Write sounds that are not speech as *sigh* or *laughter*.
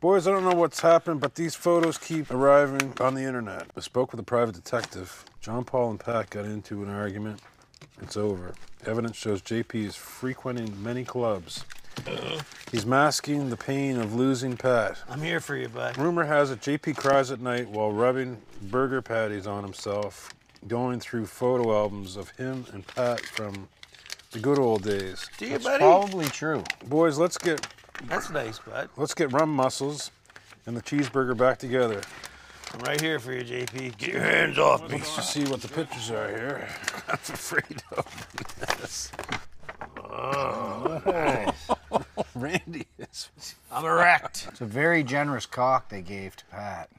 Boys, I don't know what's happened, but these photos keep arriving on the internet. I spoke with a private detective. John Paul and Pat got into an argument. It's over. Evidence shows JP is frequenting many clubs. He's masking the pain of losing Pat. I'm here for you, bud. Rumor has it JP cries at night while rubbing burger patties on himself, going through photo albums of him and Pat from the good old days. Do you, buddy? Probably true. Boys, let's get That's nice, bud. let's get rum muscles and the cheeseburger back together. I'm right here for you, JP. Get your hands off me. Let's see what the pictures are here. *laughs* I'm afraid of this. Oh *laughs* Randy is. I'm erect. It's a very generous cock they gave to Pat.